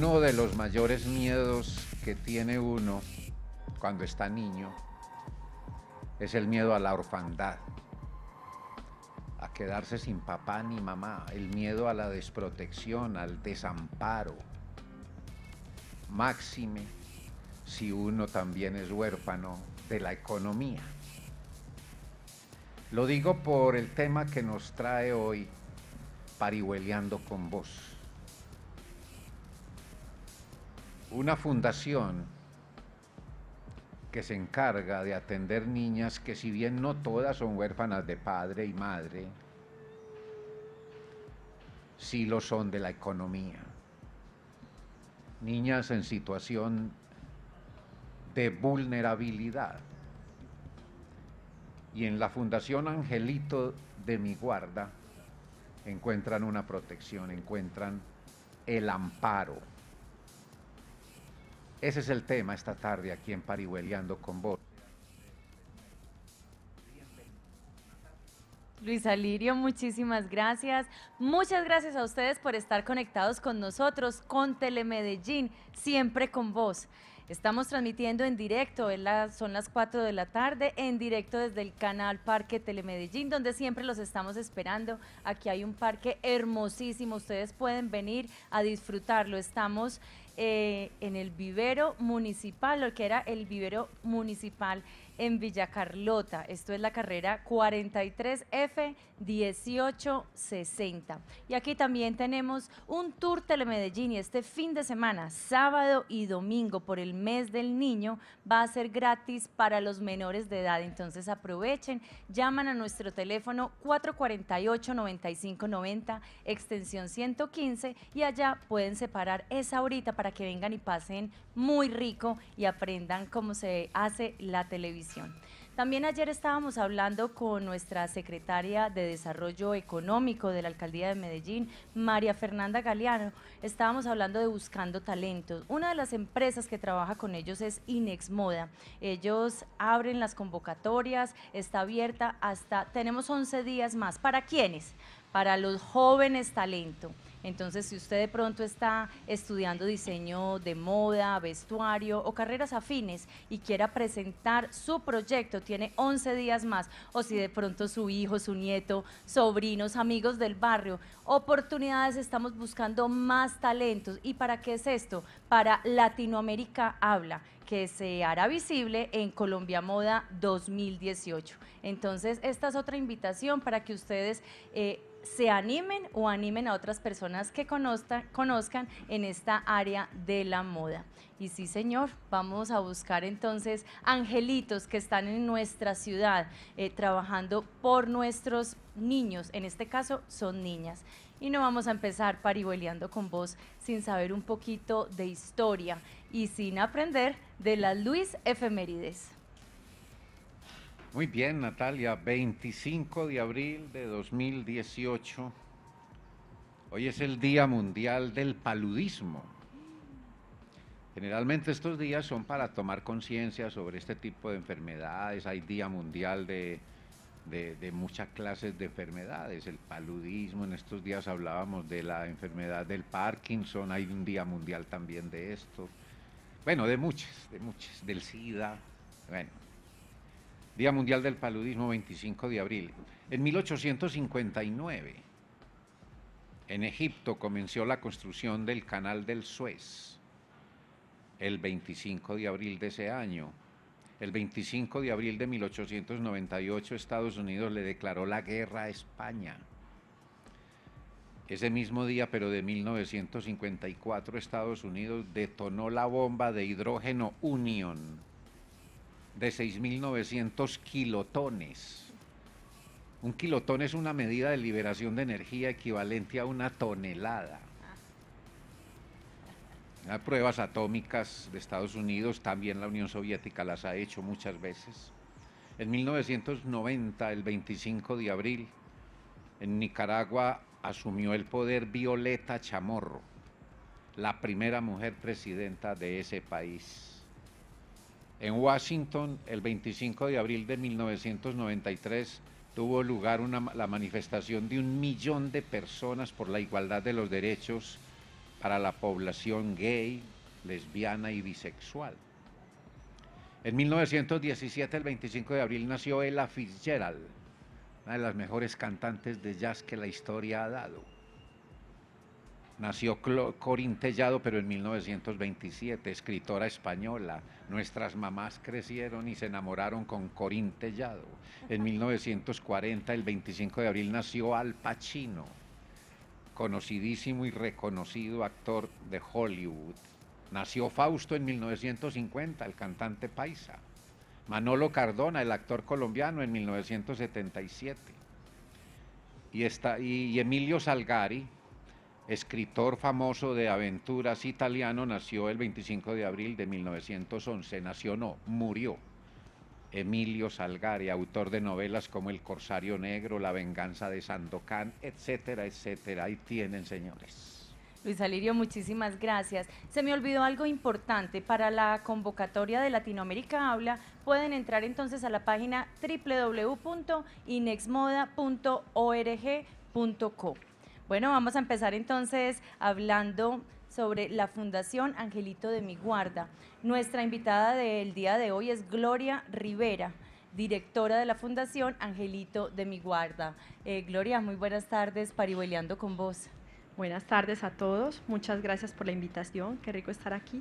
Uno de los mayores miedos que tiene uno cuando está niño es el miedo a la orfandad, a quedarse sin papá ni mamá, el miedo a la desprotección, al desamparo. Máxime si uno también es huérfano de la economía. Lo digo por el tema que nos trae hoy Parihueleando con vos. Una fundación que se encarga de atender niñas que si bien no todas son huérfanas de padre y madre, sí lo son de la economía. Niñas en situación de vulnerabilidad. Y en la Fundación Angelito de mi guarda encuentran una protección, encuentran el amparo. Ese es el tema esta tarde aquí en Parihueliando con vos. Luis Alirio, muchísimas gracias. Muchas gracias a ustedes por estar conectados con nosotros, con Telemedellín, siempre con vos. Estamos transmitiendo en directo, son las 4 de la tarde, en directo desde el canal Parque Telemedellín, donde siempre los estamos esperando. Aquí hay un parque hermosísimo, ustedes pueden venir a disfrutarlo. Estamos eh, en el vivero municipal, lo que era el vivero municipal en Villa Carlota. Esto es la carrera 43F 1860. Y aquí también tenemos un tour Telemedellín y este fin de semana, sábado y domingo por el mes del niño, va a ser gratis para los menores de edad. Entonces aprovechen, llaman a nuestro teléfono 448-9590, extensión 115 y allá pueden separar esa horita para que vengan y pasen muy rico y aprendan cómo se hace la televisión. También ayer estábamos hablando con nuestra secretaria de Desarrollo Económico de la Alcaldía de Medellín, María Fernanda Galeano. Estábamos hablando de buscando talentos. Una de las empresas que trabaja con ellos es Inex Moda. Ellos abren las convocatorias, está abierta hasta, tenemos 11 días más. ¿Para quiénes? Para los jóvenes talentos. Entonces, si usted de pronto está estudiando diseño de moda, vestuario o carreras afines y quiera presentar su proyecto, tiene 11 días más. O si de pronto su hijo, su nieto, sobrinos, amigos del barrio, oportunidades, estamos buscando más talentos. ¿Y para qué es esto? Para Latinoamérica Habla que se hará visible en Colombia Moda 2018. Entonces, esta es otra invitación para que ustedes eh, se animen o animen a otras personas que conozcan, en esta área de la moda. Y sí, señor, vamos a buscar entonces angelitos que están en nuestra ciudad eh, trabajando por nuestros niños, en este caso son niñas. Y no vamos a empezar parihueleando con vos sin saber un poquito de historia y sin aprender de las Luis Efemérides. Muy bien, Natalia, 25 de abril de 2018. Hoy es el Día Mundial del Paludismo. Generalmente estos días son para tomar conciencia sobre este tipo de enfermedades. Hay Día Mundial de, muchas clases de enfermedades. El paludismo, en estos días hablábamos de la enfermedad del Parkinson, hay un Día Mundial también de esto. Bueno, de muchas, de muchas, del SIDA. Bueno, Día Mundial del Paludismo, 25 de abril. En 1859, en Egipto comenzó la construcción del Canal del Suez. El 25 de abril de ese año, el 25 de abril de 1898, Estados Unidos le declaró la guerra a España. Ese mismo día, pero de 1954, Estados Unidos detonó la bomba de hidrógeno Union de 6.900 kilotones. Un kilotón es una medida de liberación de energía equivalente a una tonelada. Hay pruebas atómicas de Estados Unidos, también la Unión Soviética las ha hecho muchas veces. En 1990, el 25 de abril, en Nicaragua asumió el poder Violeta Chamorro, la primera mujer presidenta de ese país. En Washington, el 25 de abril de 1993, tuvo lugar la manifestación de un millón de personas por la igualdad de los derechos para la población gay, lesbiana y bisexual. En 1917, el 25 de abril, nació Ella Fitzgerald, una de las mejores cantantes de jazz que la historia ha dado. Nació Corín Tellado, pero en 1927, escritora española. Nuestras mamás crecieron y se enamoraron con Corín Tellado. En 1940, el 25 de abril, nació Al Pacino, conocidísimo y reconocido actor de Hollywood. Nació Fausto en 1950, el cantante paisa. Manolo Cardona, el actor colombiano, en 1977. Y, está, y Emilio Salgari, escritor famoso de aventuras italiano, nació el 25 de abril de 1911. Nació, no, murió. Emilio Salgari, autor de novelas como El Corsario Negro, La Venganza de Sandokan, etcétera, etcétera. Ahí tienen, señores. Luis Alirio, muchísimas gracias. Se me olvidó algo importante. Para la convocatoria de Latinoamérica Habla, pueden entrar entonces a la página www.inexmoda.org.co. Bueno, vamos a empezar entonces hablando sobre la Fundación Angelito de mi Guarda. Nuestra invitada del día de hoy es Gloria Rivera directora de la Fundación Angelito de mi Guarda. Eh, Gloria, muy buenas tardes, parihueleando con vos. Buenas tardes a todos, muchas gracias por la invitación, qué rico estar aquí.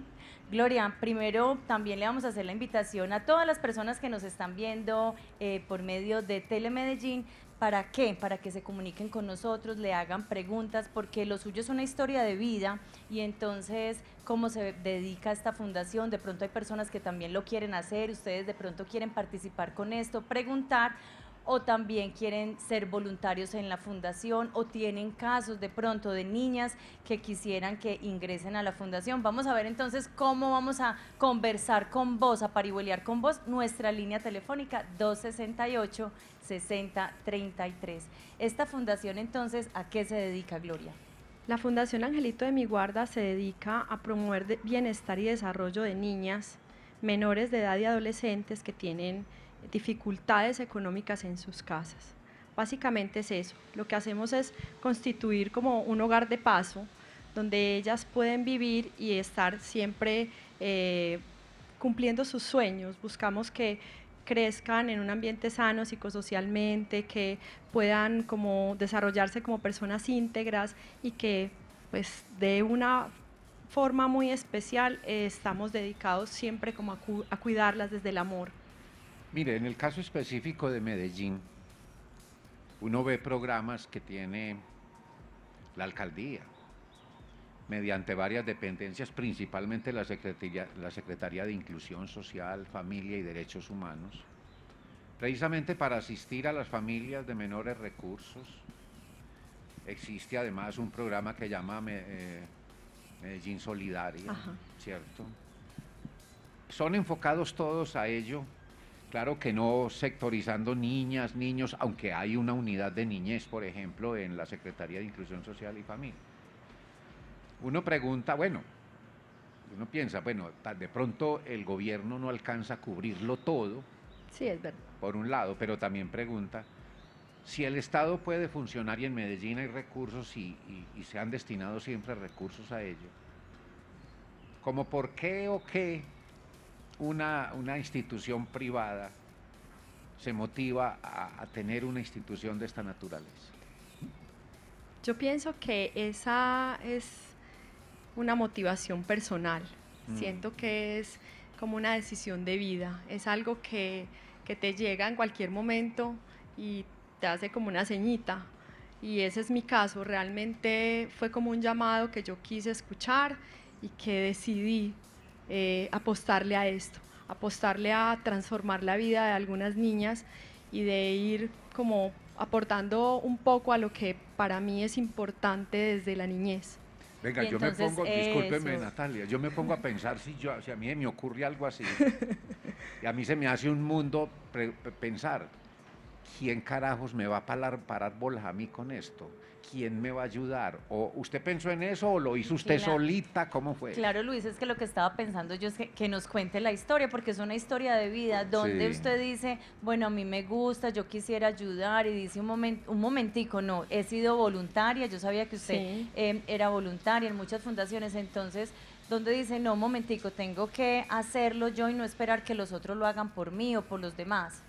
Gloria, primero también le vamos a hacer la invitación a todas las personas que nos están viendo eh, por medio de Telemedellín. ¿Para qué? Para que se comuniquen con nosotros, le hagan preguntas, porque lo suyo es una historia de vida y entonces cómo se dedica esta fundación, de pronto hay personas que también lo quieren hacer, ustedes de pronto quieren participar con esto, preguntar o también quieren ser voluntarios en la fundación o tienen casos de pronto de niñas que quisieran que ingresen a la fundación. Vamos a ver entonces cómo vamos a conversar con vos, a parihuelear con vos, nuestra línea telefónica 268 6033. Esta fundación entonces, ¿a qué se dedica, Gloria? La Fundación Angelito de mi Guarda se dedica a promover bienestar y desarrollo de niñas, menores de edad y adolescentes que tienen dificultades económicas en sus casas. Básicamente es eso. Lo que hacemos es constituir como un hogar de paso donde ellas pueden vivir y estar siempre eh, cumpliendo sus sueños. Buscamos que crezcan en un ambiente sano psicosocialmente, que puedan como desarrollarse como personas íntegras y que pues de una forma muy especial eh, estamos dedicados siempre como a cuidarlas desde el amor. Mire, en el caso específico de Medellín, uno ve programas que tiene la alcaldía, mediante varias dependencias, principalmente la Secretaría, la Secretaría de Inclusión Social, Familia y Derechos Humanos, precisamente para asistir a las familias de menores recursos. Existe además un programa que llama eh, Medellín Solidaria, ¿cierto? Son enfocados todos a ello Claro que no sectorizando niñas, niños, aunque hay una unidad de niñez, por ejemplo, en la Secretaría de Inclusión Social y Familia. Uno pregunta, bueno, uno piensa, bueno, de pronto el gobierno no alcanza a cubrirlo todo. Sí, es verdad. Por un lado, pero también pregunta, si el Estado puede funcionar y en Medellín hay recursos y, y se han destinado siempre recursos a ello, ¿como por qué o qué una, institución privada se motiva a, tener una institución de esta naturaleza? Yo pienso que esa es una motivación personal. Mm. Siento que es como una decisión de vida. Es algo que, que te llega en cualquier momento y te hace como una ceñita. Y ese es mi caso. Realmente fue como un llamado que yo quise escuchar y que decidí eh, apostarle a esto, apostarle a transformar la vida de algunas niñas y de ir como aportando un poco a lo que para mí es importante desde la niñez. Venga, yo me pongo, discúlpeme Natalia, yo me pongo a pensar si, yo, si a mí me ocurre algo así, y a mí se me hace un mundo pensar, ¿quién carajos me va a parar, parar bolas a mí con esto? ¿Quién me va a ayudar? ¿O usted pensó en eso o lo hizo usted solita? ¿Cómo fue? Claro, Luis, es que lo que estaba pensando yo es que, nos cuente la historia, porque es una historia de vida donde usted dice, bueno, a mí me gusta, yo quisiera ayudar y dice un, momento un momentico, no, he sido voluntaria, yo sabía que usted em, era voluntaria en muchas fundaciones, entonces donde dice, no, un momentico, tengo que hacerlo yo y no esperar que los otros lo hagan por mí o por los demás.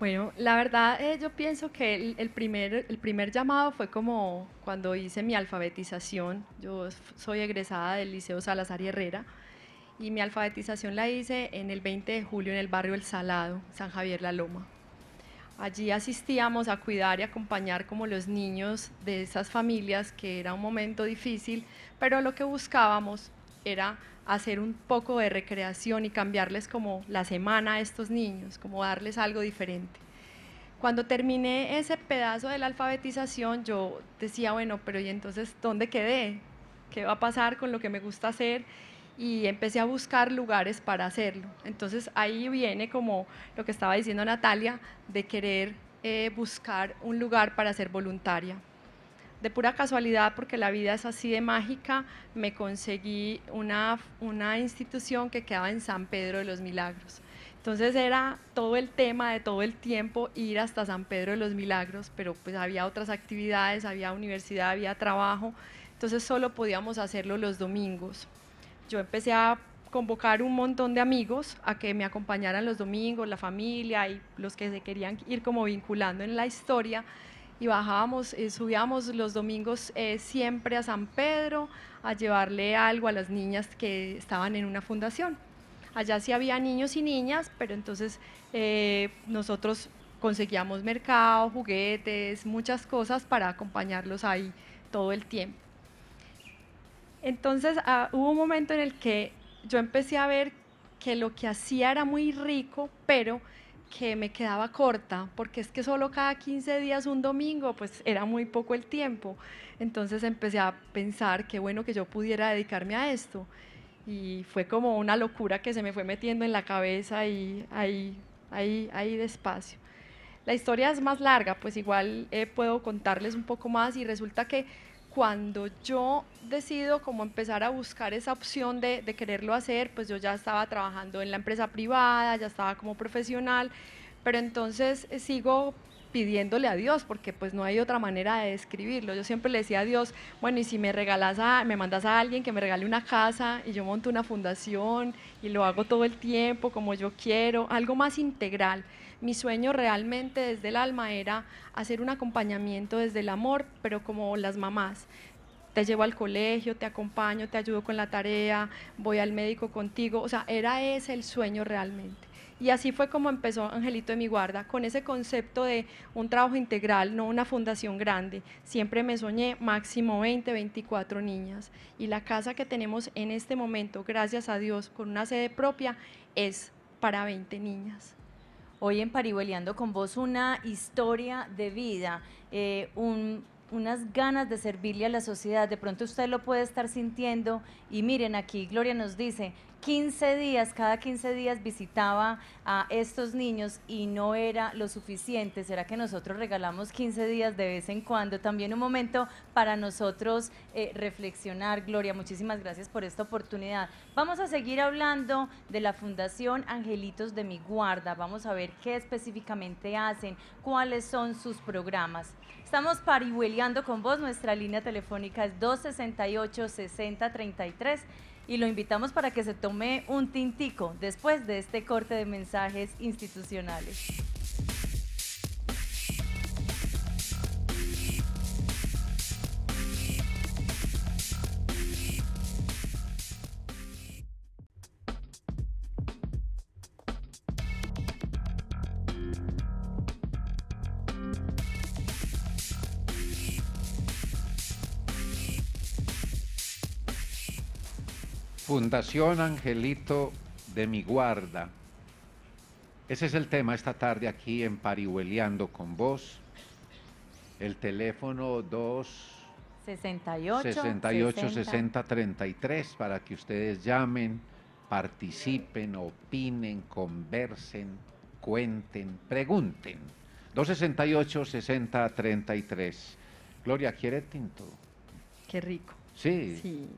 Bueno, la verdad eh, yo pienso que el, primer, llamado fue como cuando hice mi alfabetización. Yo soy egresada del Liceo Salazar y Herrera y mi alfabetización la hice en el 20 de julio en el barrio El Salado, San Javier La Loma. Allí asistíamos a cuidar y acompañar como los niños de esas familias, que era un momento difícil, pero lo que buscábamos era hacer un poco de recreación y cambiarles como la semana a estos niños, como darles algo diferente. Cuando terminé ese pedazo de la alfabetización, yo decía, bueno, pero ¿y entonces dónde quedé? ¿Qué va a pasar con lo que me gusta hacer? Y empecé a buscar lugares para hacerlo. Entonces ahí viene como lo que estaba diciendo Natalia, de querer eh, buscar un lugar para ser voluntaria de pura casualidad, porque la vida es así de mágica, me conseguí una, una institución que quedaba en San Pedro de los Milagros. Entonces era todo el tema de todo el tiempo ir hasta San Pedro de los Milagros, pero pues había otras actividades, había universidad, había trabajo, entonces solo podíamos hacerlo los domingos. Yo empecé a convocar un montón de amigos a que me acompañaran los domingos, la familia y los que se querían ir como vinculando en la historia y bajábamos, eh, subíamos los domingos eh, siempre a San Pedro a llevarle algo a las niñas que estaban en una fundación. Allá sí había niños y niñas, pero entonces eh, nosotros conseguíamos mercado, juguetes, muchas cosas para acompañarlos ahí todo el tiempo. Entonces ah, hubo un momento en el que yo empecé a ver que lo que hacía era muy rico, pero que me quedaba corta, porque es que solo cada 15 días un domingo, pues era muy poco el tiempo. Entonces empecé a pensar qué bueno que yo pudiera dedicarme a esto. Y fue como una locura que se me fue metiendo en la cabeza y ahí, ahí, ahí despacio. La historia es más larga, pues igual eh, puedo contarles un poco más y resulta que cuando yo decido como empezar a buscar esa opción de, quererlo hacer, pues yo ya estaba trabajando en la empresa privada, ya estaba como profesional, pero entonces eh, sigo pidiéndole a Dios, porque pues no hay otra manera de describirlo. Yo siempre le decía a Dios, bueno, y si me regalas a, me mandas a alguien que me regale una casa y yo monto una fundación y lo hago todo el tiempo como yo quiero, algo más integral. Mi sueño realmente desde el alma era hacer un acompañamiento desde el amor, pero como las mamás. Te llevo al colegio, te acompaño, te ayudo con la tarea, voy al médico contigo. O sea, era ese el sueño realmente. Y así fue como empezó Angelito de mi guarda, con ese concepto de un trabajo integral, no una fundación grande. Siempre me soñé máximo 20, 24 niñas. Y la casa que tenemos en este momento, gracias a Dios, con una sede propia, es para 20 niñas hoy en Parihueliando con vos una historia de vida, eh, unas ganas de servirle a la sociedad. De pronto usted lo puede estar sintiendo y miren aquí, Gloria nos dice, 15 días, cada 15 días visitaba a estos niños y no era lo suficiente. ¿Será que nosotros regalamos 15 días de vez en cuando? También un momento para nosotros eh, reflexionar. Gloria, muchísimas gracias por esta oportunidad. Vamos a seguir hablando de la Fundación Angelitos de mi Guarda. Vamos a ver qué específicamente hacen, cuáles son sus programas. Estamos parihueleando con vos. Nuestra línea telefónica es 268 6033 y lo invitamos para que se tome un tintico después de este corte de mensajes institucionales. Fundación Angelito de mi guarda. Ese es el tema esta tarde aquí en Parihueliando con vos. El teléfono 2 68 68 60 33 para que ustedes llamen, participen, opinen, conversen, cuenten, pregunten. 268-6033. Gloria, ¿quiere tinto? Qué rico. Sí. Sí.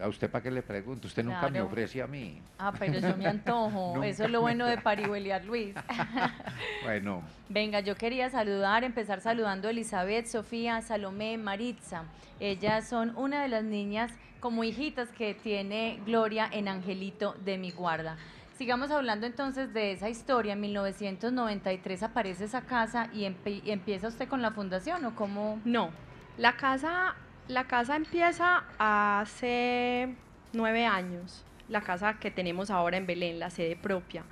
¿A usted para qué le pregunto? Usted nunca me ofrece a mí. Ah, pero yo me antojo. Eso es lo bueno de parihueliar, Luis. Bueno, Venga, yo quería saludar, empezar saludando a Elizabeth, Sofía, Salomé, Maritza. Ellas son una de las niñas como hijitas que tiene Gloria en Angelito de mi guarda. Sigamos hablando entonces de esa historia. En 1993 aparece esa casa y, empe- y empieza usted con la fundación o cómo. No, la casa, la casa empieza hace nueve años, la casa que tenemos ahora en Belén, la sede propia.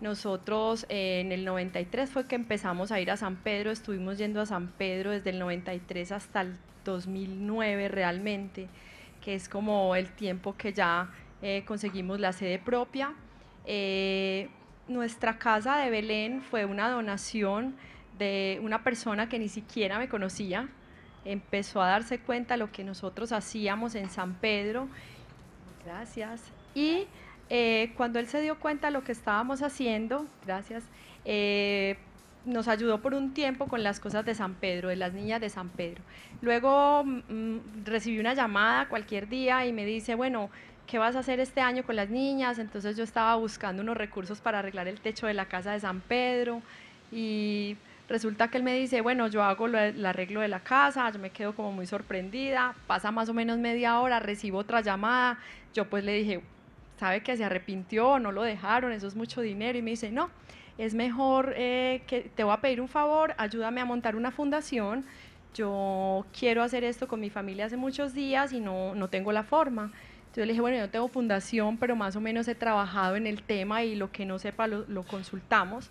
Nosotros eh, en el 93 fue que empezamos a ir a San Pedro, estuvimos yendo a San Pedro desde el 93 hasta el 2009 realmente, que es como el tiempo que ya eh, conseguimos la sede propia. Eh, nuestra casa de Belén fue una donación de una persona que ni siquiera me conocía. Empezó a darse cuenta lo que nosotros hacíamos en San Pedro. Gracias. Y eh, cuando él se dio cuenta de lo que estábamos haciendo, gracias, eh, nos ayudó por un tiempo con las cosas de San Pedro, de las niñas de San Pedro. Luego mm, recibí una llamada cualquier día y me dice, bueno, ¿qué vas a hacer este año con las niñas? Entonces yo estaba buscando unos recursos para arreglar el techo de la casa de San Pedro y resulta que él me dice, bueno, yo hago el arreglo de la casa, yo me quedo como muy sorprendida, pasa más o menos media hora, recibo otra llamada, yo pues le dije, ¿sabe que se arrepintió? No lo dejaron, eso es mucho dinero y me dice, no, es mejor que te voy a pedir un favor, ayúdame a montar una fundación, yo quiero hacer esto con mi familia hace muchos días y no, no tengo la forma. Entonces le dije, bueno, yo tengo fundación, pero más o menos he trabajado en el tema y lo que no sepa lo, lo consultamos.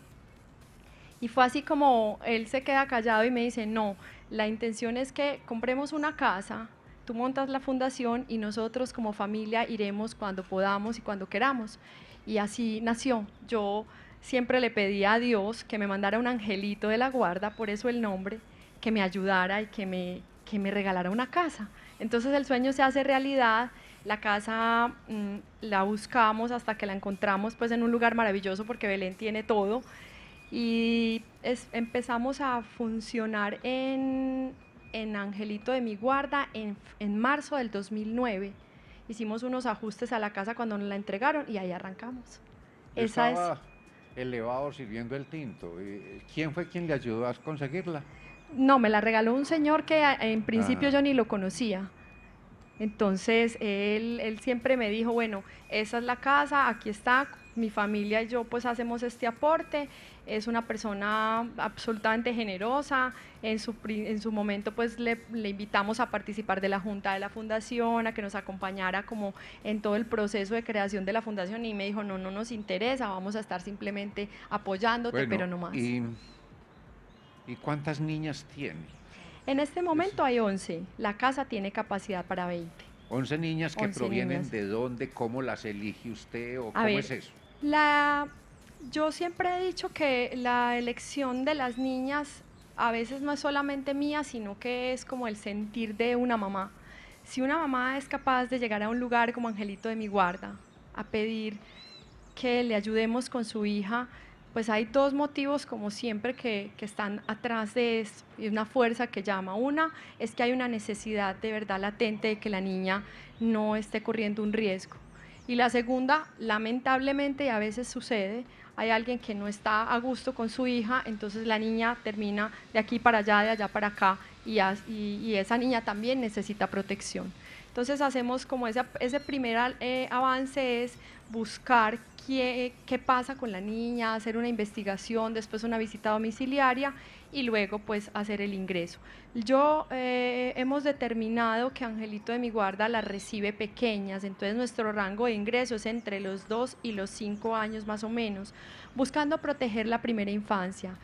Y fue así como él se queda callado y me dice, no, la intención es que compremos una casa, tú montas la fundación y nosotros como familia iremos cuando podamos y cuando queramos. Y así nació. Yo siempre le pedí a Dios que me mandara un angelito de la guarda, por eso el nombre, que me ayudara y que me, que me regalara una casa. Entonces el sueño se hace realidad. La casa mm, la buscamos hasta que la encontramos pues en un lugar maravilloso porque Belén tiene todo y es- empezamos a funcionar en, en Angelito de mi guarda en, en marzo del 2009. Hicimos unos ajustes a la casa cuando nos la entregaron y ahí arrancamos. yo Esa es, estaba elevado sirviendo el tinto. Eh, ¿Quién fue quien le ayudó a conseguirla? no, me la regaló un señor que a- en principio Ajá. yo ni lo conocía. Entonces él, él siempre me dijo, bueno, esa es la casa, aquí está, mi familia y yo pues hacemos este aporte, es una persona absolutamente generosa, en su, en su momento pues le, le invitamos a participar de la junta de la fundación, a que nos acompañara como en todo el proceso de creación de la fundación y me dijo, no, no nos interesa, vamos a estar simplemente apoyándote, Bueno, pero no más. Y, ¿Y cuántas niñas tiene? En este momento hay 11, la casa tiene capacidad para 20. 11 niñas que 11 provienen niñas. de dónde, cómo las elige usted o A cómo ver, es eso. La, yo siempre he dicho que la elección de las niñas a veces no es solamente mía, sino que es como el sentir de una mamá. Si una mamá es capaz de llegar a un lugar como Angelito de mi guarda, a pedir que le ayudemos con su hija, pues hay dos motivos como siempre que, que están atrás de esto y una fuerza que llama. Una es que hay una necesidad de verdad latente de que la niña no esté corriendo un riesgo. Y la segunda, lamentablemente, y a veces sucede, hay alguien que no está a gusto con su hija, entonces la niña termina de aquí para allá, de allá para acá, y, esa niña también necesita protección. Entonces hacemos como ese, primer eh, avance es buscar qué, qué pasa con la niña, hacer una investigación, después una visita domiciliaria y luego pues hacer el ingreso. Yo eh, hemos determinado que Angelito de mi guarda las recibe pequeñas, entonces nuestro rango de ingreso es entre los 2 y los 5 años más o menos, buscando proteger la primera infancia,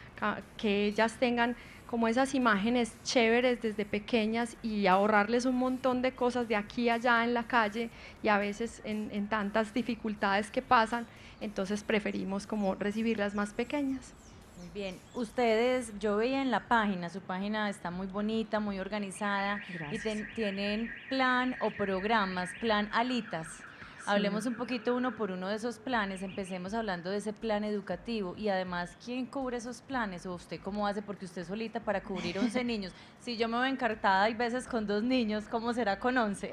que ellas tengan como esas imágenes chéveres desde pequeñas y ahorrarles un montón de cosas de aquí a allá en la calle y a veces en, en tantas dificultades que pasan, entonces preferimos como recibirlas más pequeñas. Muy bien. Ustedes, yo veía en la página, su página está muy bonita, muy organizada y Gracias. ten- tienen plan o programas, plan alitas. Hablemos un poquito uno por uno de esos planes, empecemos hablando de ese plan educativo y además, ¿quién cubre esos planes o usted cómo hace? Porque usted solita para cubrir 11 niños, si yo me veo encartada hay veces con dos niños, ¿cómo será con 11?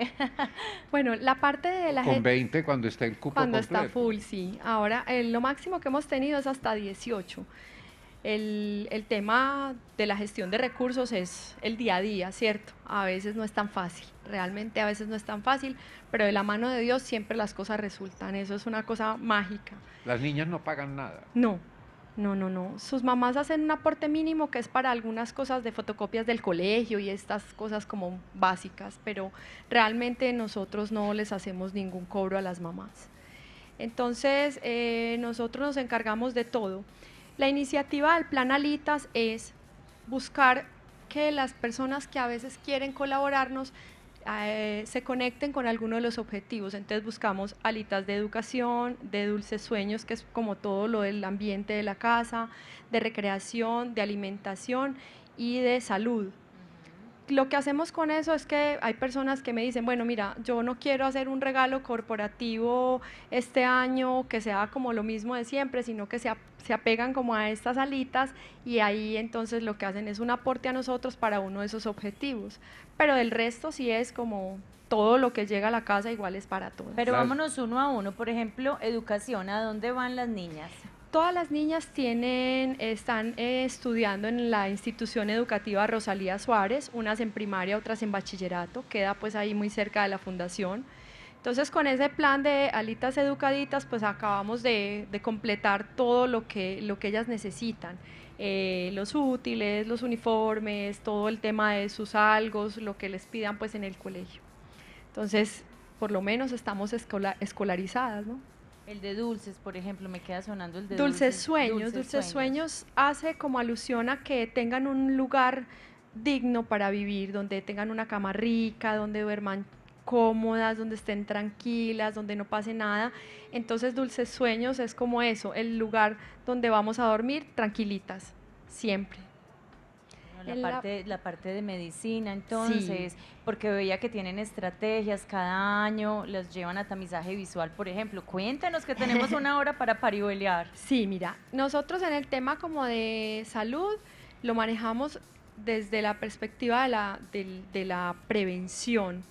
bueno, la parte de la Con 20 cuando está el cupo Cuando está full, sí. Ahora, eh, lo máximo que hemos tenido es hasta 18 el, tema de la gestión de recursos es el día a día, ¿cierto? A veces no es tan fácil, realmente a veces no es tan fácil, pero de la mano de Dios siempre las cosas resultan, eso es una cosa mágica. Las niñas no pagan nada. No, no, no, no. Sus mamás hacen un aporte mínimo que es para algunas cosas de fotocopias del colegio y estas cosas como básicas, pero realmente nosotros no les hacemos ningún cobro a las mamás. Entonces, eh, nosotros nos encargamos de todo. La iniciativa del Plan Alitas es buscar que las personas que a veces quieren colaborarnos eh, se conecten con alguno de los objetivos. Entonces buscamos alitas de educación, de dulces sueños, que es como todo lo del ambiente de la casa, de recreación, de alimentación y de salud lo que hacemos con eso es que hay personas que me dicen, bueno, mira, yo no quiero hacer un regalo corporativo este año que sea como lo mismo de siempre, sino que se, se apegan como a estas alitas y ahí entonces lo que hacen es un aporte a nosotros para uno de esos objetivos. Pero del resto sí es como todo lo que llega a la casa igual es para todos. Pero vámonos uno a uno, por ejemplo, educación, ¿a dónde van las niñas? Todas las niñas tienen, están eh, estudiando en la institución educativa Rosalía Suárez, unas en primaria, otras en bachillerato, queda pues ahí muy cerca de la fundación. Entonces con ese plan de alitas educaditas pues acabamos de, completar todo lo que, lo que ellas necesitan. Eh, los útiles, los uniformes, todo el tema de sus algos, lo que les pidan pues en el colegio. Entonces, por lo menos estamos escolarizadas, ¿no? El de dulces, por ejemplo, me queda sonando el de dulces. Dulces sueños, dulces, sueños. hace como alusión a que tengan un lugar digno para vivir, donde tengan una cama rica, donde duerman cómodas, donde estén tranquilas, donde no pase nada. Entonces Dulces Sueños es como eso, el lugar donde vamos a dormir tranquilitas, siempre la, parte, la... parte de medicina, entonces, porque veía que tienen estrategias cada año, los llevan a tamizaje visual, por ejemplo. Cuéntanos que tenemos una hora para parihuelear. Sí, mira, nosotros en el tema como de salud lo manejamos desde la perspectiva de la, de la prevención.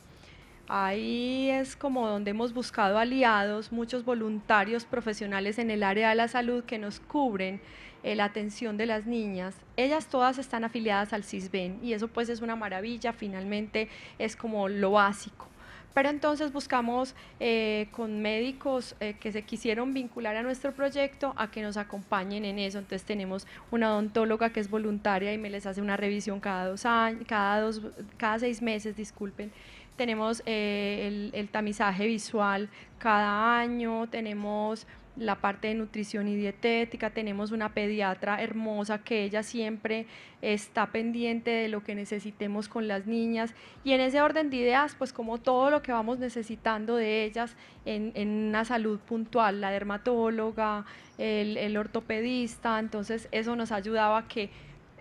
Ahí es como donde hemos buscado aliados, muchos voluntarios profesionales en el área de la salud que nos cubren eh, la atención de las niñas. Ellas todas están afiliadas al CISBEN y eso pues es una maravilla, finalmente es como lo básico. Pero entonces buscamos eh, con médicos eh, que se quisieron vincular a nuestro proyecto a que nos acompañen en eso. Entonces tenemos una odontóloga que es voluntaria y me les hace una revisión cada dos años, cada, dos, cada seis meses, disculpen. Tenemos el, el tamizaje visual cada año, tenemos la parte de nutrición y dietética, tenemos una pediatra hermosa que ella siempre está pendiente de lo que necesitemos con las niñas y en ese orden de ideas, pues como todo lo que vamos necesitando de ellas en, una salud puntual, la dermatóloga, el, el ortopedista, entonces eso nos ayudaba a que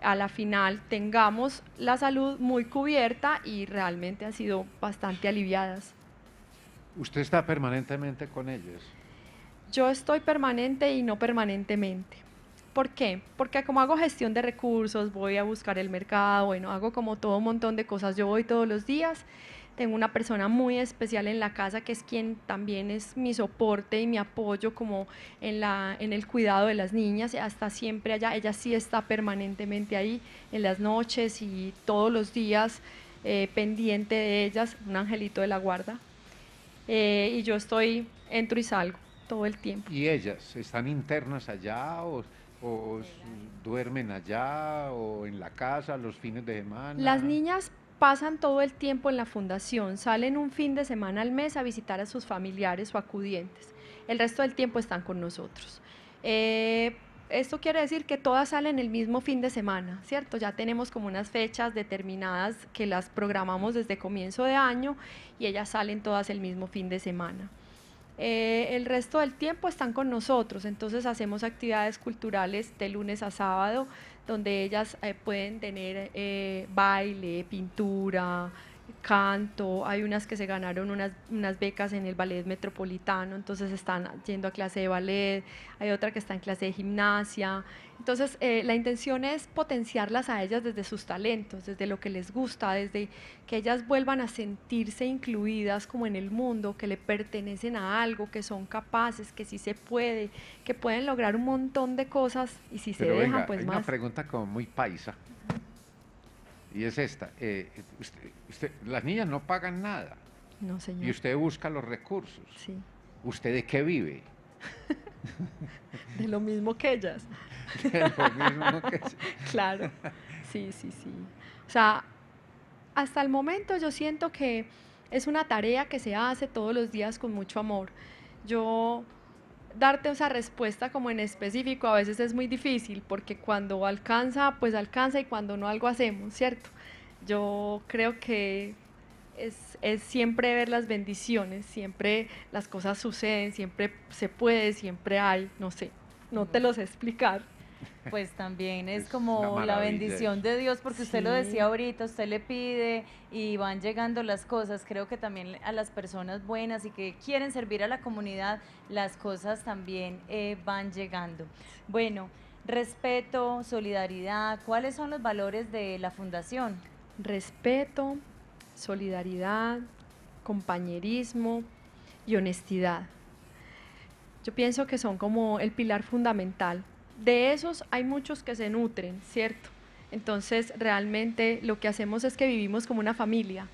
a la final tengamos la salud muy cubierta y realmente han sido bastante aliviadas. ¿Usted está permanentemente con ellos? Yo estoy permanente y no permanentemente. ¿Por qué? Porque como hago gestión de recursos, voy a buscar el mercado, bueno, hago como todo un montón de cosas, yo voy todos los días, tengo una persona muy especial en la casa que es quien también es mi soporte y mi apoyo como en, el cuidado de las niñas, hasta siempre allá, ella sí está permanentemente ahí en las noches y todos los días eh, pendiente de ellas, un angelito de la guarda, eh, y yo estoy, entro y salgo todo el tiempo. ¿Y ellas están internas allá o, duermen allá o en la casa los fines de semana? Las niñas pasan todo el tiempo en la fundación, salen un fin de semana al mes a visitar a sus familiares o acudientes. El resto del tiempo están con nosotros. Eh, esto quiere decir que todas salen el mismo fin de semana, ¿cierto? Ya tenemos como unas fechas determinadas que las programamos desde comienzo de año y ellas salen todas el mismo fin de semana. Eh, el resto del tiempo están con nosotros, entonces hacemos actividades culturales de lunes a sábado, donde ellas eh, pueden tener eh, baile, pintura, canto, hay unas que se ganaron unas, unas, becas en el ballet metropolitano, entonces están yendo a clase de ballet, hay otra que está en clase de gimnasia. Entonces, eh, la intención es potenciarlas a ellas desde sus talentos, desde lo que les gusta, desde que ellas vuelvan a sentirse incluidas como en el mundo, que le pertenecen a algo, que son capaces, que sí se puede, que pueden lograr un montón de cosas y si se dejan, pues hay más. Una pregunta como muy paisa y es esta. Eh, las niñas no pagan nada. No, señor. Y usted busca los recursos. Sí. ¿Usted de qué vive? de lo mismo que ellas. de lo mismo que Claro. Sí, sí, sí. O sea, hasta el momento yo siento que es una tarea que se hace todos los días con mucho amor. Yo darte esa respuesta como en específico a veces es muy difícil porque cuando alcanza, pues alcanza y cuando no algo hacemos, ¿cierto? Yo creo que es, es, siempre ver las bendiciones, siempre las cosas suceden, siempre se puede, siempre hay, no sé, no te lo sé explicar, pues también es, como la bendición de Dios, porque usted lo decía ahorita, usted le pide y van llegando las cosas. Creo que también a las personas buenas y que quieren servir a la comunidad, las cosas también eh, van llegando. Bueno, respeto, solidaridad, ¿cuáles son los valores de la fundación? Respeto, solidaridad, compañerismo y honestidad. Yo pienso que son como el pilar fundamental de esos hay muchos que se nutren, ¿cierto? Entonces, realmente lo que hacemos es que vivimos como una familia,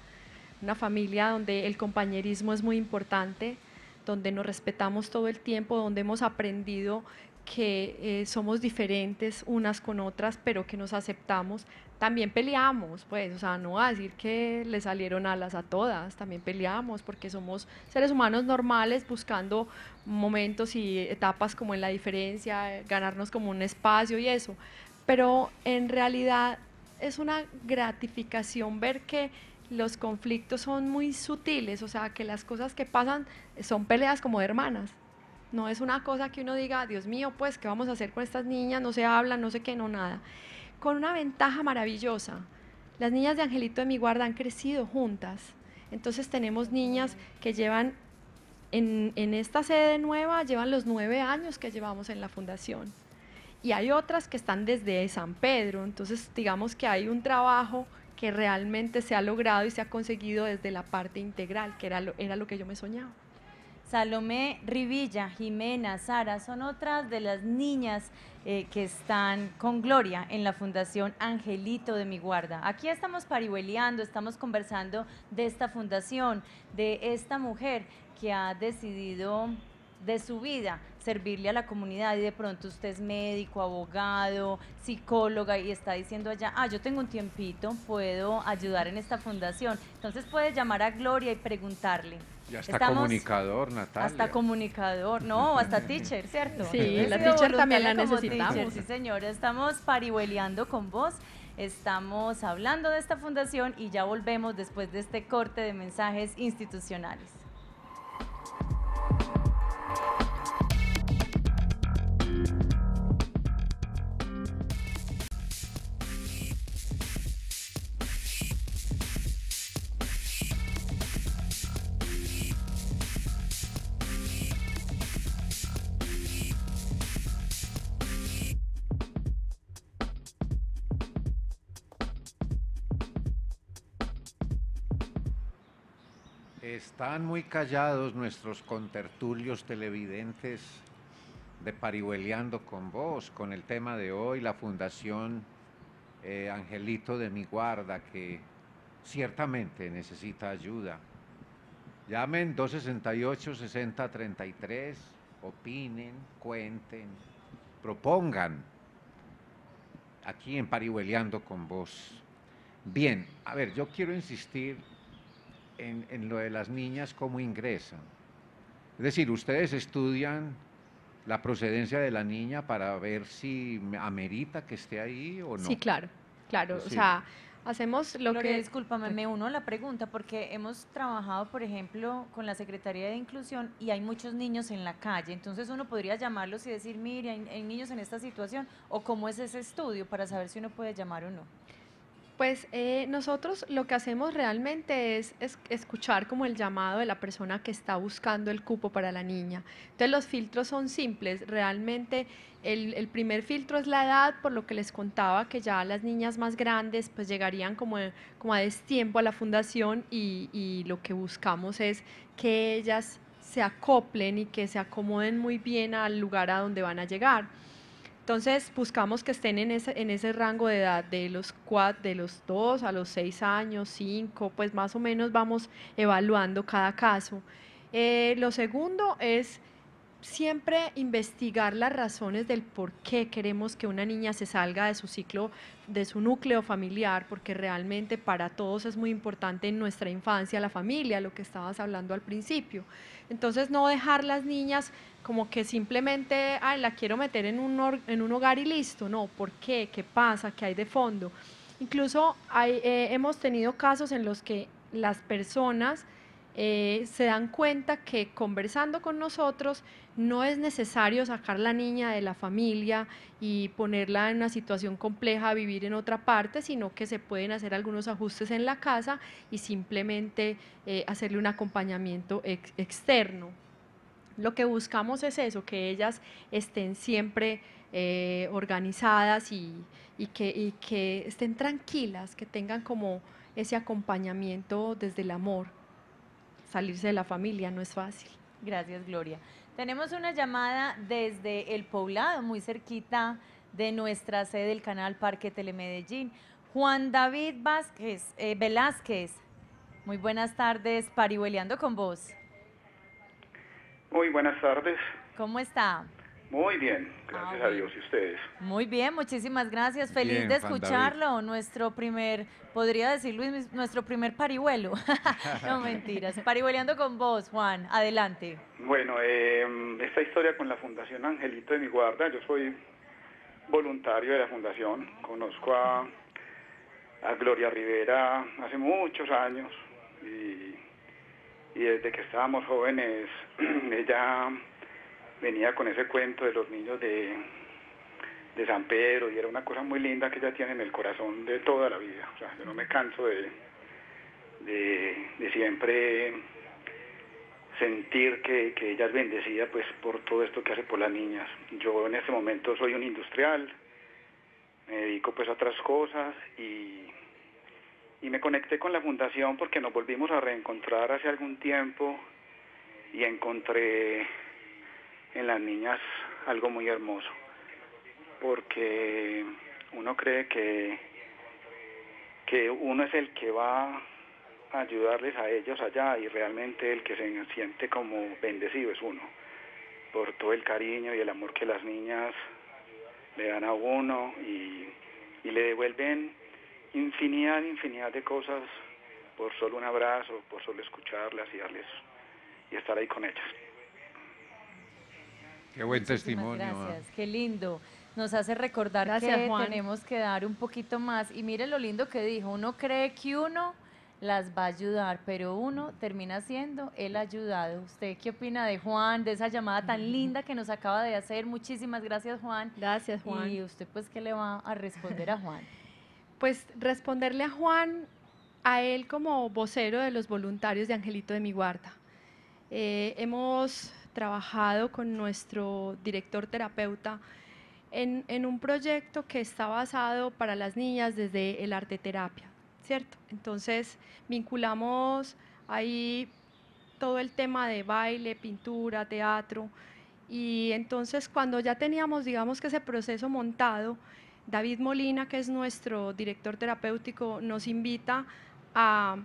una familia donde el compañerismo es muy importante, donde nos respetamos todo el tiempo, donde hemos aprendido que eh, somos diferentes unas con otras, pero que nos aceptamos. También peleamos, pues, o sea, no a decir que le salieron alas a todas, también peleamos porque somos seres humanos normales buscando momentos y etapas como en la diferencia, ganarnos como un espacio y eso. Pero en realidad es una gratificación ver que los conflictos son muy sutiles, o sea, que las cosas que pasan son peleas como de hermanas no es una cosa que uno diga, Dios mío, pues, ¿qué vamos a hacer con estas niñas? No se hablan, no sé qué, no nada. Con una ventaja maravillosa. Las niñas de Angelito de mi guarda han crecido juntas. Entonces tenemos niñas que llevan, en, esta sede nueva, llevan los nueve años que llevamos en la fundación. Y hay otras que están desde San Pedro. Entonces digamos que hay un trabajo que realmente se ha logrado y se ha conseguido desde la parte integral, que era lo que yo me soñaba. Salomé Rivilla, Jimena, Sara, son otras de las niñas eh, que están con Gloria en la Fundación Angelito de mi Guarda. Aquí estamos parihueleando, estamos conversando de esta fundación, de esta mujer que ha decidido de su vida servirle a la comunidad y de pronto usted es médico, abogado, psicóloga y está diciendo allá, ah, yo tengo un tiempito, puedo ayudar en esta fundación. Entonces puede llamar a Gloria y preguntarle. Ya está comunicador, Natalia. Hasta comunicador, no, hasta teacher, ¿cierto? Sí, la teacher también la necesitamos. sí, señora, estamos parihueleando con vos. Estamos hablando de esta fundación y ya volvemos después de este corte de mensajes institucionales. Están muy callados nuestros contertulios televidentes de Parihueleando con vos, con el tema de hoy, la Fundación eh, Angelito de mi Guarda, que ciertamente necesita ayuda. Llamen 268-6033, opinen, cuenten, propongan aquí en Parihueleando con vos. Bien, a ver, yo quiero insistir en, lo de las niñas, cómo ingresan. Es decir, ustedes estudian la procedencia de la niña para ver si amerita que esté ahí o no. Sí, claro, claro. O sea, hacemos lo que... Discúlpame, me uno la pregunta porque hemos trabajado, por ejemplo, con la Secretaría de Inclusión y hay muchos niños en la calle. Entonces uno podría llamarlos y decir, mire, hay niños en esta situación. ¿O cómo es ese estudio para saber si uno puede llamar o no? Pues eh, nosotros lo que hacemos realmente es, escuchar como el llamado de la persona que está buscando el cupo para la niña. Entonces los filtros son simples, realmente el, primer filtro es la edad, por lo que les contaba que ya las niñas más grandes pues llegarían como, como a destiempo a la fundación y lo que buscamos es que ellas se acoplen y que se acomoden muy bien al lugar a donde van a llegar. Entonces buscamos que estén en ese, en ese rango de edad, de los, cuatro, de los 2 a los 6 años, 5, pues más o menos vamos evaluando cada caso. Eh, lo segundo es siempre investigar las razones del por qué queremos que una niña se salga de su ciclo, de su núcleo familiar, porque realmente para todos es muy importante en nuestra infancia la familia, lo que estabas hablando al principio. Entonces no dejar las niñas como que simplemente, ay, la quiero meter en un, en un hogar y listo. No, ¿por qué? ¿Qué pasa? ¿Qué hay de fondo? Incluso eh, hemos tenido casos en los que las personas eh, se dan cuenta que conversando con nosotros no es necesario sacar la niña de la familia y ponerla en una situación compleja, vivir en otra parte, sino que se pueden hacer algunos ajustes en la casa y simplemente eh, hacerle un acompañamiento externo. Lo que buscamos es eso, que ellas estén siempre eh, organizadas y, que, que estén tranquilas, que tengan como ese acompañamiento desde el amor. Salirse de la familia no es fácil. Gracias, Gloria. Tenemos una llamada desde el poblado, muy cerquita de nuestra sede del canal Parque Telemedellín. Juan David Vázquez, eh, Velázquez, muy buenas tardes, parihueleando con vos. Muy buenas tardes. ¿Cómo está? Muy bien, gracias a Dios y ustedes. Muy bien, muchísimas gracias. Feliz de escucharlo. Nuestro primer, podría decir Luis, nuestro primer parihuelo. no mentiras. Parihueleando con vos, Juan. Adelante. Bueno, eh, esta historia con la Fundación Angelito de mi guarda, yo soy voluntario de la fundación. Conozco a, a Gloria Rivera hace muchos años y y desde que estábamos jóvenes ella venía con ese cuento de los niños de, de San Pedro y era una cosa muy linda que ella tiene en el corazón de toda la vida. O sea, yo no me canso de, de, siempre sentir que, que, ella es bendecida pues por todo esto que hace por las niñas. Yo en este momento soy un industrial, me dedico pues a otras cosas y y me conecté con la fundación porque nos volvimos a reencontrar hace algún tiempo y encontré en las niñas algo muy hermoso, porque uno cree que, que uno es el que va a ayudarles a ellos allá y realmente el que se siente como bendecido es uno, por todo el cariño y el amor que las niñas le dan a uno y, y le devuelven infinidad, infinidad de cosas por solo un abrazo, por solo escucharlas y darles y estar ahí con ellas. Qué buen testimonio. Gracias, qué lindo. Nos hace recordar que tenemos que dar un poquito más. Y mire lo lindo que dijo, uno cree que uno las va a ayudar, pero uno termina siendo el ayudado. ¿Usted qué opina de Juan, de esa llamada tan linda que nos acaba de hacer? Muchísimas gracias, Juan. Gracias, Juan. Y usted, pues, ¿qué le va a responder a Juan? pues responderle a Juan, a él como vocero de los voluntarios de Angelito de mi Guarda. Eh, hemos trabajado con nuestro director terapeuta en, un proyecto que está basado para las niñas desde el arte terapia, ¿cierto? Entonces vinculamos ahí todo el tema de baile, pintura, teatro, y entonces cuando ya teníamos, digamos que ese proceso montado, David Molina, que es nuestro director terapéutico, nos invita a,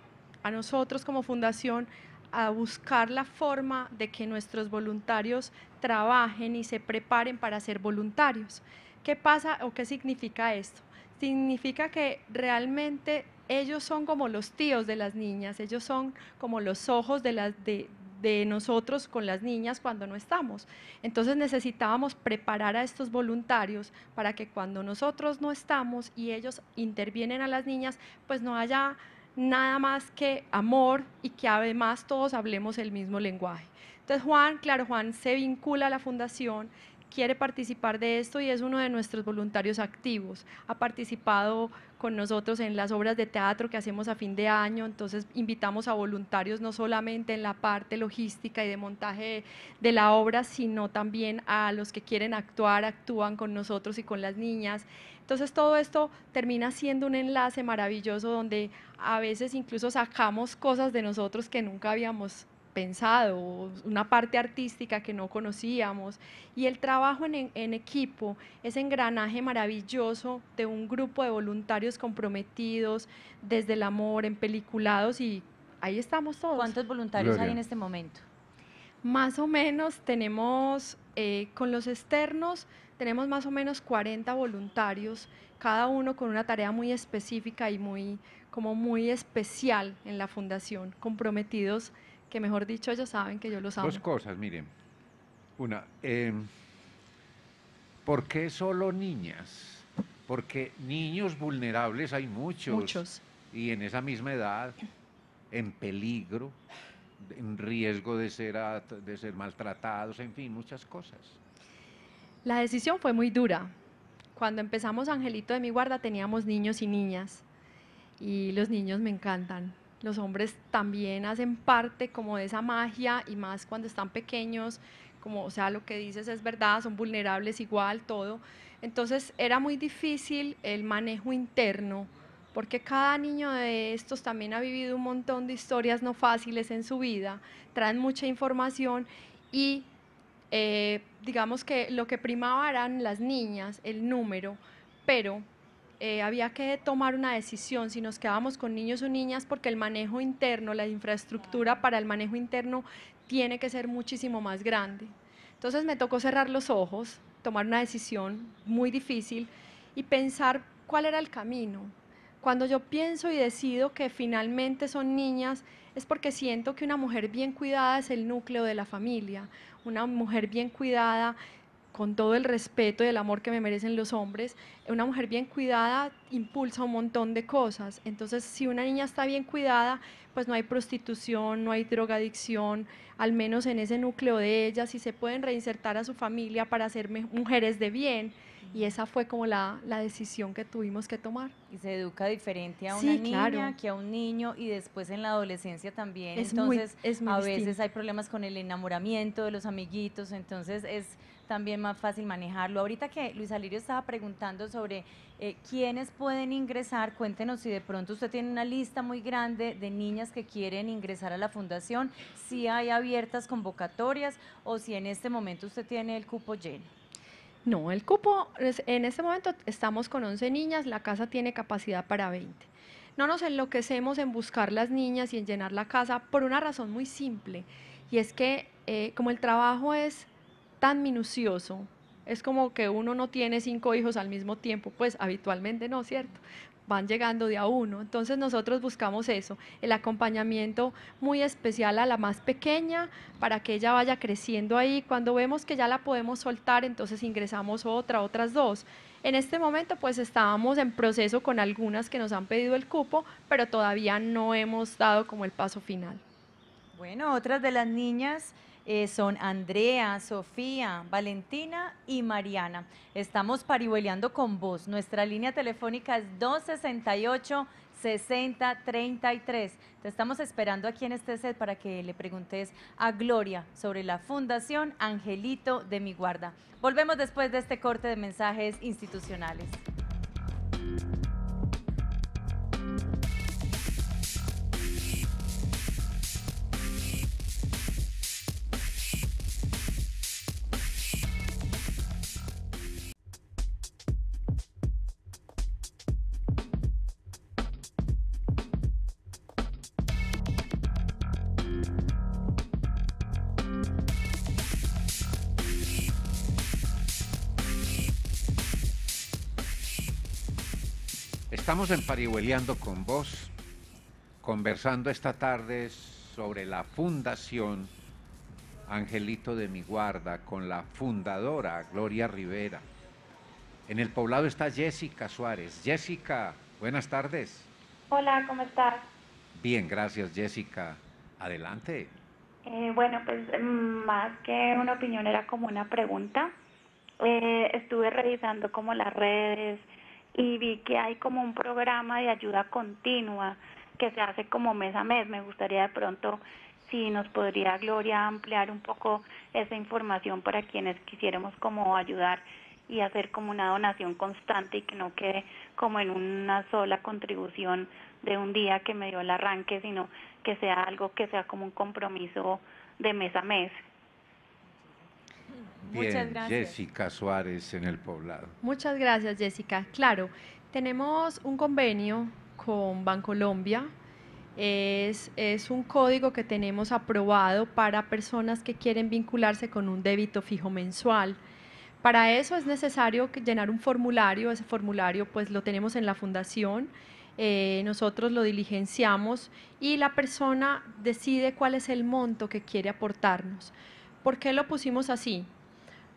nosotros como fundación a buscar la forma de que nuestros voluntarios trabajen y se preparen para ser voluntarios. ¿Qué pasa o qué significa esto? Significa que realmente ellos son como los tíos de las niñas, ellos son como los ojos de, de nosotros con las niñas cuando no estamos. Entonces necesitábamos preparar a estos voluntarios para que cuando nosotros no estamos y ellos intervienen a las niñas, pues no haya nada más que amor y que además todos hablemos el mismo lenguaje. Entonces Juan, claro, Juan se vincula a la fundación, quiere participar de esto y es uno de nuestros voluntarios activos. Ha participado con nosotros en las obras de teatro que hacemos a fin de año, entonces invitamos a voluntarios no solamente en la parte logística y de montaje de la obra, sino también a los que quieren actuar, actúan con nosotros y con las niñas. Entonces todo esto termina siendo un enlace maravilloso donde a veces incluso sacamos cosas de nosotros que nunca habíamos pensado, una parte artística que no conocíamos. Y el trabajo en, en, equipo, ese engranaje maravilloso de un grupo de voluntarios comprometidos desde el amor, en peliculados y ahí estamos todos. ¿Cuántos voluntarios hay en este momento? Más o menos tenemos, eh, con los externos, tenemos más o menos 40 voluntarios, cada uno con una tarea muy específica y muy, como muy especial en la fundación, comprometidos que mejor dicho ellos saben que yo los amo. Dos cosas, miren. Una, eh, ¿por qué solo niñas? Porque niños vulnerables hay muchos. Muchos. Y en esa misma edad, en peligro, en riesgo de ser, de ser maltratados, en fin, muchas cosas. La decisión fue muy dura. Cuando empezamos Angelito de mi guarda teníamos niños y niñas y los niños me encantan los hombres también hacen parte como de esa magia y más cuando están pequeños, como, o sea, lo que dices es verdad, son vulnerables igual, todo. Entonces era muy difícil el manejo interno, porque cada niño de estos también ha vivido un montón de historias no fáciles en su vida, traen mucha información y eh, digamos que lo que primaba eran las niñas, el número, pero eh, había que tomar una decisión si nos quedábamos con niños o niñas porque el manejo interno, la infraestructura para el manejo interno tiene que ser muchísimo más grande. Entonces me tocó cerrar los ojos, tomar una decisión muy difícil y pensar cuál era el camino. Cuando yo pienso y decido que finalmente son niñas, es porque siento que una mujer bien cuidada es el núcleo de la familia. Una mujer bien cuidada con todo el respeto y el amor que me merecen los hombres, una mujer bien cuidada impulsa un montón de cosas. Entonces, si una niña está bien cuidada, pues no hay prostitución, no hay drogadicción, al menos en ese núcleo de ellas, y se pueden reinsertar a su familia para ser mujeres de bien. Y esa fue como la, la, decisión que tuvimos que tomar. Y se educa diferente a una niña que a un niño y después en la adolescencia también. Es entonces, muy, es muy a veces hay problemas con el enamoramiento de los amiguitos, entonces es también más fácil manejarlo. Ahorita que Luis Alirio estaba preguntando sobre eh, quiénes pueden ingresar, cuéntenos si de pronto usted tiene una lista muy grande de niñas que quieren ingresar a la fundación, si hay abiertas convocatorias o si en este momento usted tiene el cupo lleno. No, el cupo, en este momento estamos con 11 niñas, la casa tiene capacidad para 20. No nos enloquecemos en buscar las niñas y en llenar la casa por una razón muy simple, y es que eh, como el trabajo es tan minucioso. Es como que uno no tiene cinco hijos al mismo tiempo, pues habitualmente no, ¿cierto? Van llegando de a uno. Entonces nosotros buscamos eso, el acompañamiento muy especial a la más pequeña para que ella vaya creciendo ahí. Cuando vemos que ya la podemos soltar, entonces ingresamos otra, otras dos. En este momento pues estábamos en proceso con algunas que nos han pedido el cupo, pero todavía no hemos dado como el paso final. Bueno, otras de las niñas eh, son Andrea, Sofía, Valentina y Mariana. Estamos parihueleando con vos. Nuestra línea telefónica es 268 6033. Te estamos esperando aquí en este set para que le preguntes a Gloria sobre la Fundación Angelito de mi Guarda. Volvemos después de este corte de mensajes institucionales. Estamos en Parihueliando con vos, conversando esta tarde sobre la fundación Angelito de mi Guarda con la fundadora Gloria Rivera. En el poblado está Jessica Suárez. Jessica, buenas tardes. Hola, ¿cómo estás? Bien, gracias Jessica. Adelante. Eh, bueno, pues mm, más que una opinión era como una pregunta. eh, estuve revisando como las redes y vi que hay como un programa de ayuda continua que se hace como mes a mes. Me gustaría de pronto si nos podría Gloria ampliar un poco esa información para quienes quisiéramos como ayudar y hacer como una donación constante y que no quede como en una sola contribución de un día que me dio el arranque, sino que sea algo que sea como un compromiso de mes a mes. Bien, Jessica Suárez en el poblado. Muchas gracias, Jessica. Claro, tenemos un convenio con Bancolombia. Es, es un código que tenemos aprobado para personas que quieren vincularse con un débito fijo mensual. Para eso es necesario llenar un formulario, ese formulario pues lo tenemos en la fundación, eh, nosotros lo diligenciamos y la persona decide cuál es el monto que quiere aportarnos. ¿Por qué lo pusimos así?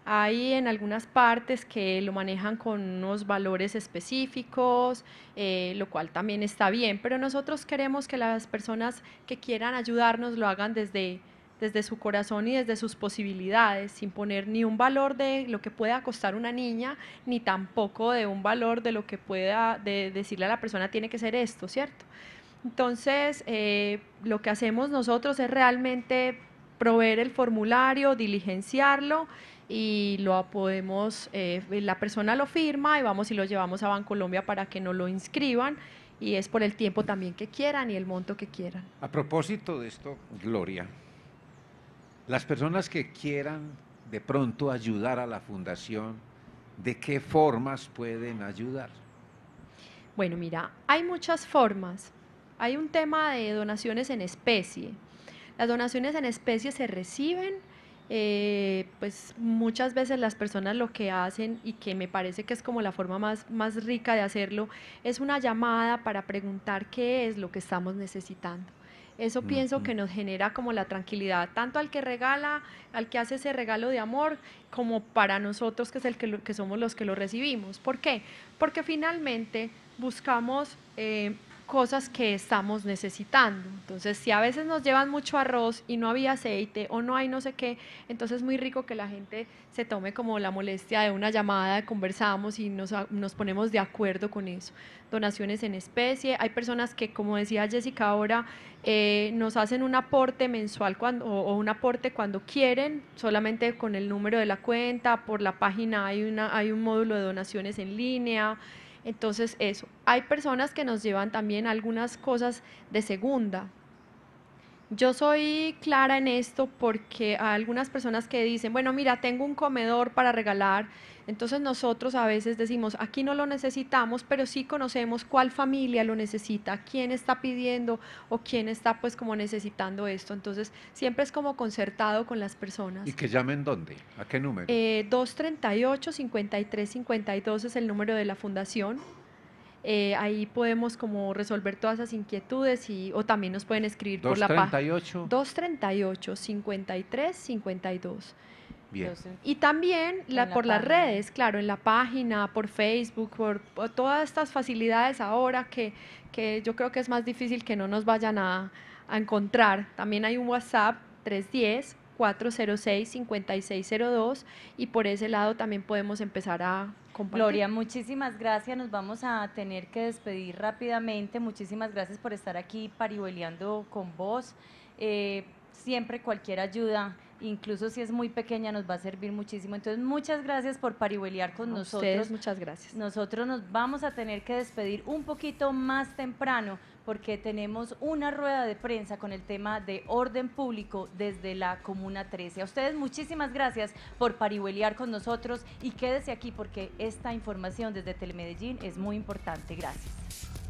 Hay en algunas partes que lo manejan con unos valores específicos, eh, lo cual también está bien, pero nosotros queremos que las personas que quieran ayudarnos lo hagan desde, desde su corazón y desde sus posibilidades, sin poner ni un valor de lo que pueda costar una niña, ni tampoco de un valor de lo que pueda de decirle a la persona tiene que ser esto, ¿cierto? Entonces, eh, lo que hacemos nosotros es realmente proveer el formulario, diligenciarlo y lo podemos, eh, la persona lo firma y vamos y lo llevamos a Bancolombia para que no lo inscriban y es por el tiempo también que quieran y el monto que quieran. A propósito de esto, Gloria, las personas que quieran de pronto ayudar a la fundación, ¿de qué formas pueden ayudar? Bueno, mira, hay muchas formas. Hay un tema de donaciones en especie. Las donaciones en especie se reciben eh, pues muchas veces las personas lo que hacen y que me parece que es como la forma más, más rica de hacerlo es una llamada para preguntar qué es lo que estamos necesitando. Eso pienso que nos genera como la tranquilidad, tanto al que regala, al que hace ese regalo de amor, como para nosotros que es el que, que somos los que lo recibimos. ¿Por qué? Porque finalmente buscamos eh, cosas que estamos necesitando. Entonces, si a veces nos llevan mucho arroz y no había aceite o no hay no sé qué, entonces es muy rico que la gente se tome como la molestia de una llamada, conversamos y nos, nos ponemos de acuerdo con eso. Donaciones en especie, hay personas que, como decía Jessica ahora, eh, nos hacen un aporte mensual cuando, o, un aporte cuando quieren, solamente con el número de la cuenta, por la página hay, una, hay un módulo de donaciones en línea. Entonces, eso. Hay personas que nos llevan también algunas cosas de segunda. Yo soy clara en esto porque hay algunas personas que dicen, bueno, mira, tengo un comedor para regalar, entonces nosotros a veces decimos, aquí no lo necesitamos, pero sí conocemos cuál familia lo necesita, quién está pidiendo o quién está pues como necesitando esto. Entonces siempre es como concertado con las personas. ¿Y que llamen dónde? ¿A qué número? 238-5352 eh, es el número de la fundación. Eh, ahí podemos como resolver todas esas inquietudes y, o también nos pueden escribir por la página. 238 53 52. Y también la, por las redes, claro, en la página, por Facebook, por, todas estas facilidades ahora que, que, yo creo que es más difícil que no nos vayan a, a encontrar. También hay un WhatsApp 310 406-5602 y por ese lado también podemos empezar a compartir. Gloria, muchísimas gracias. Nos vamos a tener que despedir rápidamente. Muchísimas gracias por estar aquí parihueleando con vos. Eh, siempre cualquier ayuda incluso si es muy pequeña, nos va a servir muchísimo. Entonces, muchas gracias por parihuelear con nosotros. Ustedes, muchas gracias. Nosotros nos vamos a tener que despedir un poquito más temprano porque tenemos una rueda de prensa con el tema de orden público desde la Comuna 13. A ustedes muchísimas gracias por parihuelear con nosotros y quédese aquí porque esta información desde Telemedellín es muy importante. Gracias.